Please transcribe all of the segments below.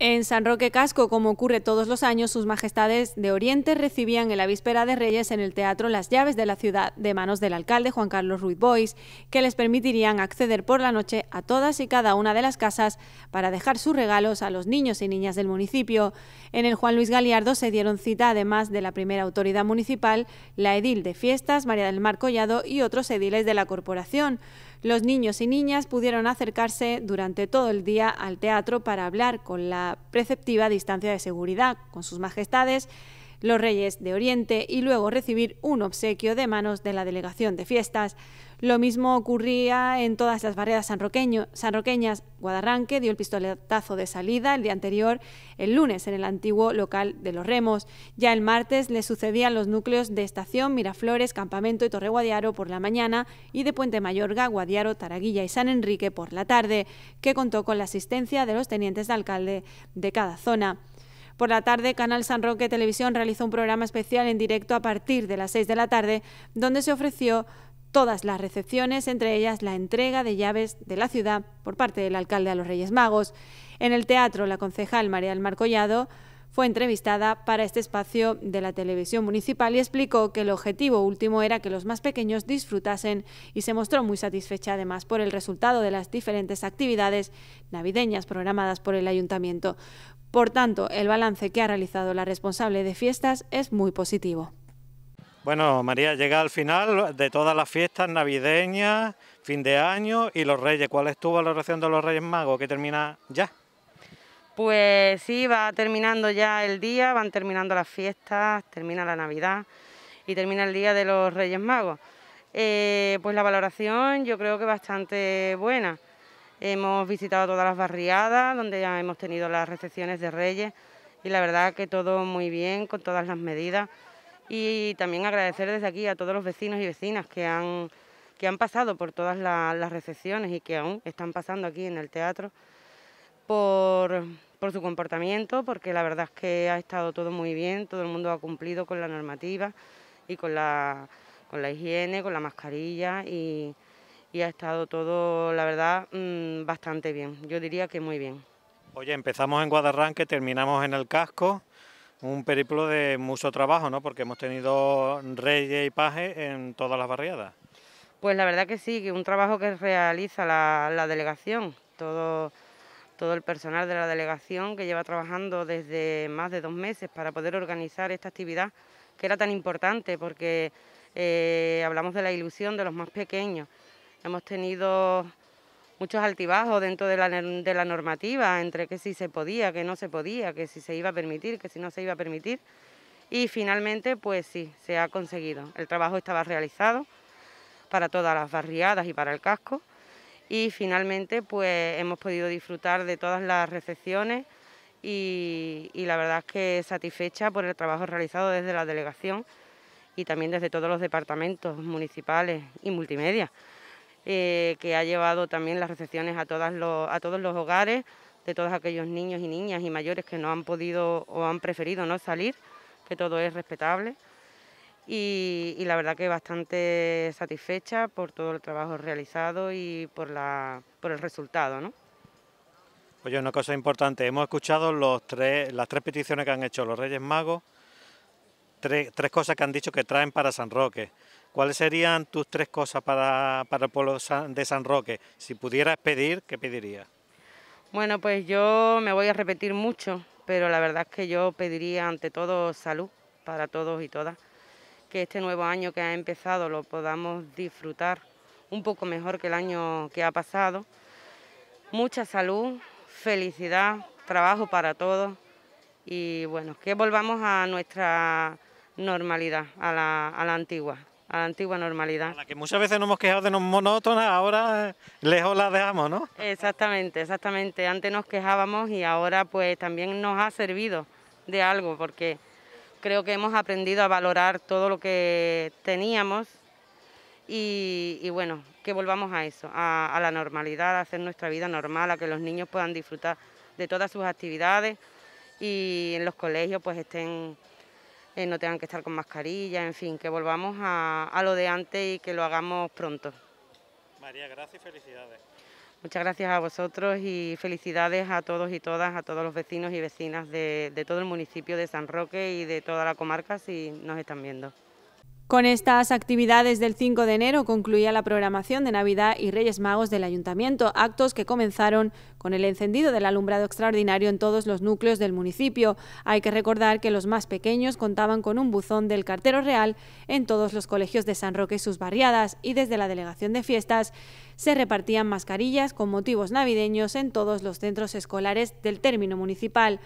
En San Roque Casco, como ocurre todos los años, sus majestades de Oriente recibían en la víspera de Reyes en el teatro las llaves de la ciudad de manos del alcalde Juan Carlos Ruiz Bois, que les permitirían acceder por la noche a todas y cada una de las casas para dejar sus regalos a los niños y niñas del municipio. En el Juan Luis Galiardo se dieron cita, además de la primera autoridad municipal, la edil de fiestas, María del Mar Collado, y otros ediles de la corporación. Los niños y niñas pudieron acercarse durante todo el día al teatro para hablar con la preceptiva distancia de seguridad con sus majestades, los reyes de Oriente y luego recibir un obsequio de manos de la delegación de fiestas. Lo mismo ocurría en todas las barriadas sanroqueñas. Guadarranque dio el pistoletazo de salida el día anterior, el lunes, en el antiguo local de los Remos. Ya el martes le sucedían los núcleos de Estación, Miraflores, Campamento y Torre Guadiaro por la mañana y de Puente Mayorga, Guadiaro, Taraguilla y San Enrique por la tarde, que contó con la asistencia de los tenientes de alcalde de cada zona. Por la tarde, Canal San Roque Televisión realizó un programa especial en directo a partir de las 6 de la tarde, donde se ofreció todas las recepciones, entre ellas la entrega de llaves de la ciudad por parte del alcalde a los Reyes Magos. En el teatro, la concejal María del Mar Collado fue entrevistada para este espacio de la televisión municipal y explicó que el objetivo último era que los más pequeños disfrutasen y se mostró muy satisfecha además por el resultado de las diferentes actividades navideñas programadas por el ayuntamiento. Por tanto, el balance que ha realizado la responsable de fiestas es muy positivo. Bueno, María, llega al final de todas las fiestas navideñas, fin de año y los Reyes. ¿Cuál es tu valoración de los Reyes Magos que termina ya? Pues sí, va terminando ya el día, van terminando las fiestas, termina la Navidad y termina el día de los Reyes Magos. Eh, pues la valoración yo creo que bastante buena. Hemos visitado todas las barriadas donde ya hemos tenido las recepciones de Reyes y la verdad que todo muy bien, con todas las medidas. Y también agradecer desde aquí a todos los vecinos y vecinas que han, que han pasado por todas las recepciones y que aún están pasando aquí en el teatro por, por su comportamiento, porque la verdad es que ha estado todo muy bien, todo el mundo ha cumplido con la normativa y con la, con la higiene, con la mascarilla y, y ha estado todo, la verdad, mm, bastante bien. Yo diría que muy bien. Oye, empezamos en Guadarranque, terminamos en el casco, un periplo de mucho trabajo, ¿no? Porque hemos tenido reyes y pajes en todas las barriadas. Pues la verdad que sí, que un trabajo que realiza la, delegación, todo, todo el personal de la delegación que lleva trabajando desde más de dos meses para poder organizar esta actividad que era tan importante porque eh, hablamos de la ilusión de los más pequeños Hemos tenido muchos altibajos dentro de la, normativa, entre que si se podía, que no se podía, que si se iba a permitir, que si no se iba a permitir. Y finalmente, pues sí, se ha conseguido. El trabajo estaba realizado para todas las barriadas y para el casco. Y finalmente, pues hemos podido disfrutar de todas las recepciones y, y la verdad es que satisfecha por el trabajo realizado desde la delegación y también desde todos los departamentos municipales y multimedia. Eh, que ha llevado también las recepciones a, todas a todos los hogares de todos aquellos niños y niñas y mayores que no han podido o han preferido no salir, que todo es respetable. Y, la verdad que bastante satisfecha por todo el trabajo realizado y por, la, por el resultado. ¿no? Oye, una cosa importante, hemos escuchado los tres, las tres peticiones que han hecho los Reyes Magos, tres, cosas que han dicho que traen para San Roque. ¿Cuáles serían tus tres cosas para, el pueblo de San Roque? Si pudieras pedir, ¿qué pedirías? Bueno, pues yo me voy a repetir mucho, pero la verdad es que yo pediría ante todo salud para todos y todas. Que este nuevo año que ha empezado lo podamos disfrutar un poco mejor que el año que ha pasado. Mucha salud, felicidad, trabajo para todos y bueno, que volvamos a nuestra normalidad, a la, a la antigua a la antigua normalidad. la que muchas veces nos hemos quejado de no monótona, ahora lejos la dejamos, ¿no? Exactamente, exactamente. Antes nos quejábamos y ahora pues también nos ha servido de algo porque creo que hemos aprendido a valorar todo lo que teníamos y, bueno, que volvamos a eso, a, a la normalidad, a hacer nuestra vida normal, a que los niños puedan disfrutar de todas sus actividades y en los colegios pues estén eh, no tengan que estar con mascarilla, en fin, que volvamos a, lo de antes y que lo hagamos pronto. María, gracias y felicidades. Muchas gracias a vosotros y felicidades a todos y todas, a todos los vecinos y vecinas de, de todo el municipio de San Roque y de toda la comarca si nos están viendo. Con estas actividades del 5 de enero concluía la programación de Navidad y Reyes Magos del Ayuntamiento, actos que comenzaron con el encendido del alumbrado extraordinario en todos los núcleos del municipio. Hay que recordar que los más pequeños contaban con un buzón del cartero real en todos los colegios de San Roque y sus barriadas y desde la delegación de fiestas se repartían mascarillas con motivos navideños en todos los centros escolares del término municipal.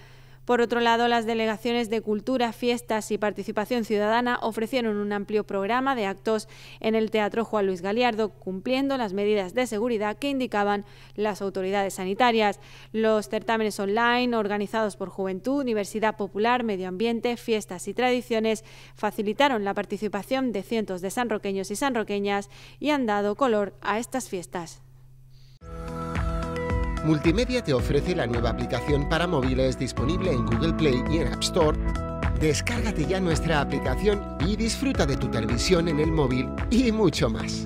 Por otro lado, las delegaciones de Cultura, Fiestas y Participación Ciudadana ofrecieron un amplio programa de actos en el Teatro Juan Luis Galiardo, cumpliendo las medidas de seguridad que indicaban las autoridades sanitarias. Los certámenes online, organizados por Juventud, Universidad Popular, Medio Ambiente, Fiestas y Tradiciones, facilitaron la participación de cientos de sanroqueños y sanroqueñas y han dado color a estas fiestas. Multimedia te ofrece la nueva aplicación para móviles disponible en Google Play y en App Store. Descárgate ya nuestra aplicación y disfruta de tu televisión en el móvil y mucho más.